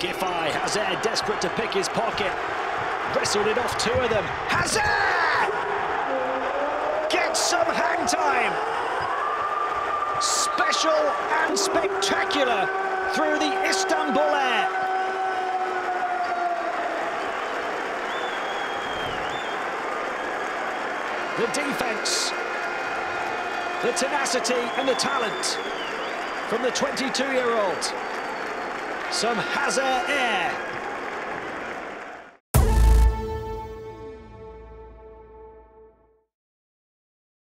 Giffey, Hazer desperate to pick his pocket. Wrestled it off two of them. Hazer! Gets some hang time. Special and spectacular through the Istanbul air. The defence, the tenacity and the talent from the 22-year-old. Some Hazer air